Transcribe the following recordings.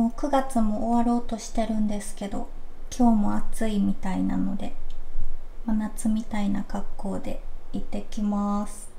もう9月も終わろうとしてるんですけど今日も暑いみたいなので真夏みたいな格好で行ってきます。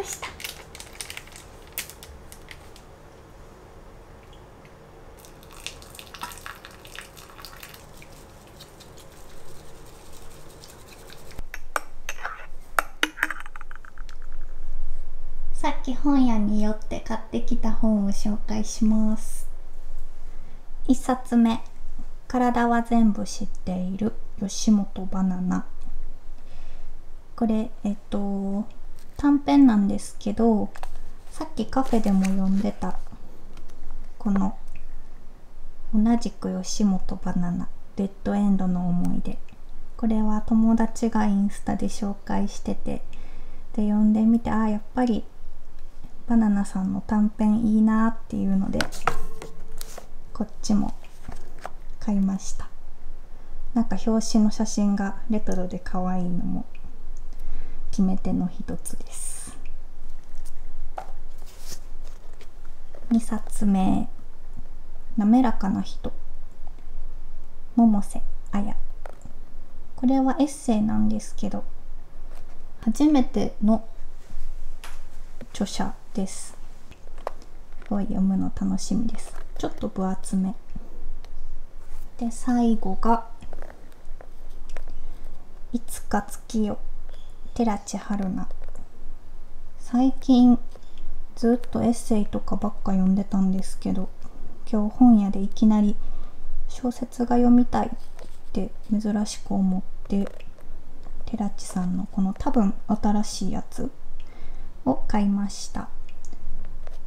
ました。さっき本屋に寄って買ってきた本を紹介します。一冊目「体は全部知っている。吉本バナナ」これえっと短編なんですけどさっきカフェでも読んでたこの同じく吉本バナナデッドエンドの思い出。これは友達がインスタで紹介しててで読んでみてああやっぱりバナナさんの短編いいなっていうのでこっちも買いました。なんか表紙の写真がレトロで可愛いのも決め手の一つです。2冊目「滑らかな人」百瀬綾。これはエッセイなんですけど初めての著者です。すごい読むの楽しみです。ちょっと分厚め。で最後が「いつか月よ」寺地春菜最近ずっとエッセイとかばっか読んでたんですけど今日本屋でいきなり小説が読みたいって珍しく思って寺地さんのこの多分新しいやつを買いました。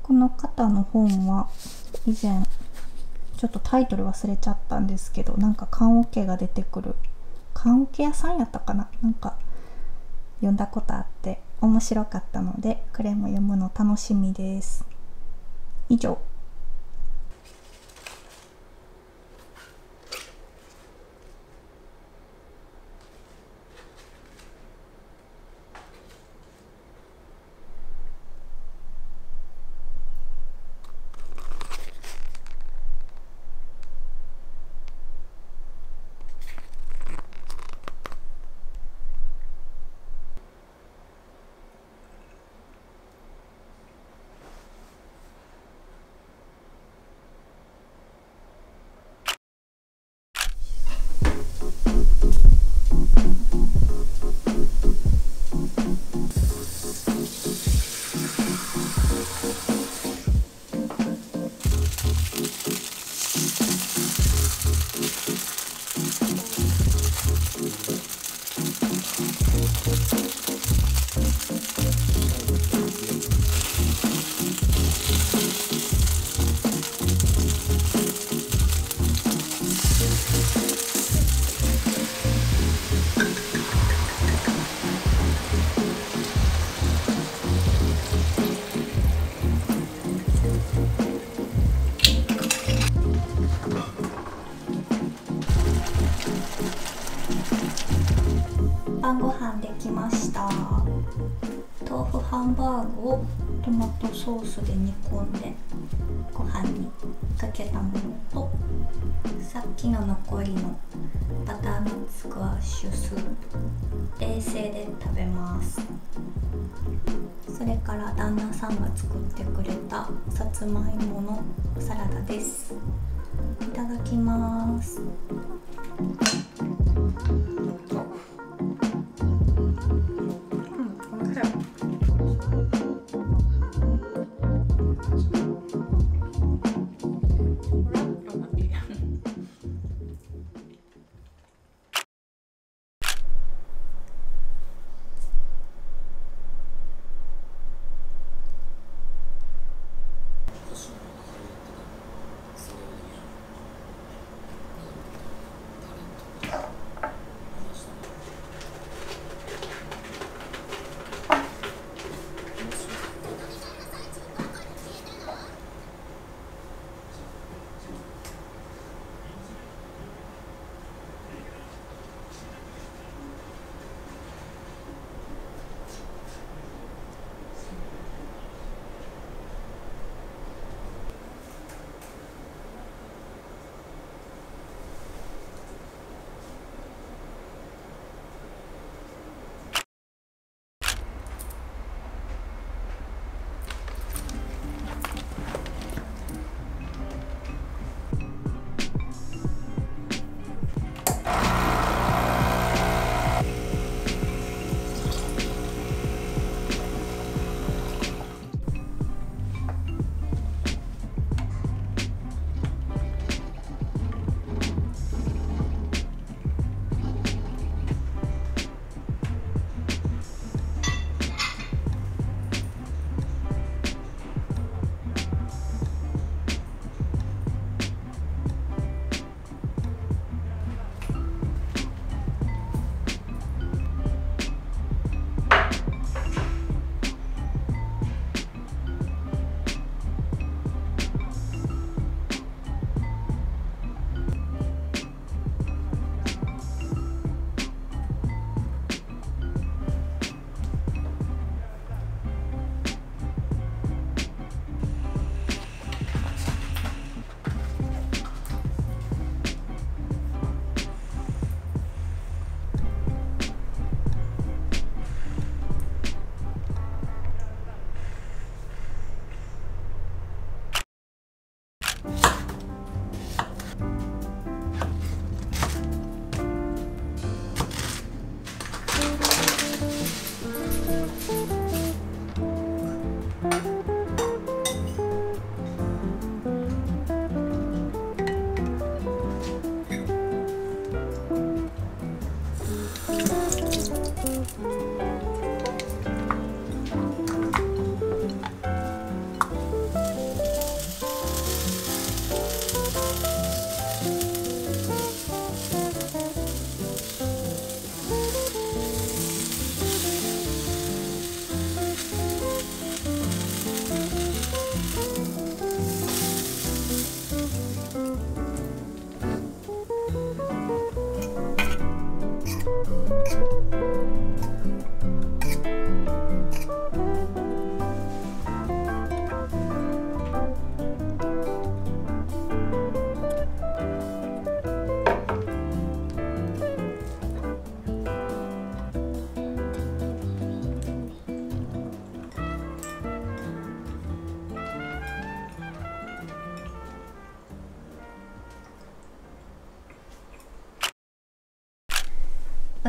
この方の本は以前ちょっとタイトル忘れちゃったんですけどなんか棺桶が出てくる。棺桶屋さんやったかな？なんか読んだことあって面白かったのでこれも読むの楽しみです。以上。ンバーグをトマトソースで煮込んでご飯にかけたものとさっきの残りのバターナッツクワッシュスープ冷製で食べます。それから旦那さんが作ってくれたさつまいものサラダです。いただきます。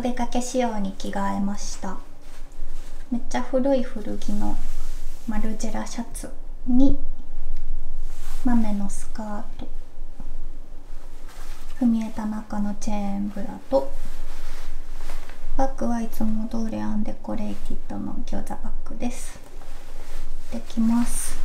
出かけ仕様に着替えました。めっちゃ古い古着のマルジェラシャツに豆のスカート文江田中のチェーンブラとバッグはいつも通りアンデコレイティッドの餃子バッグです。できます。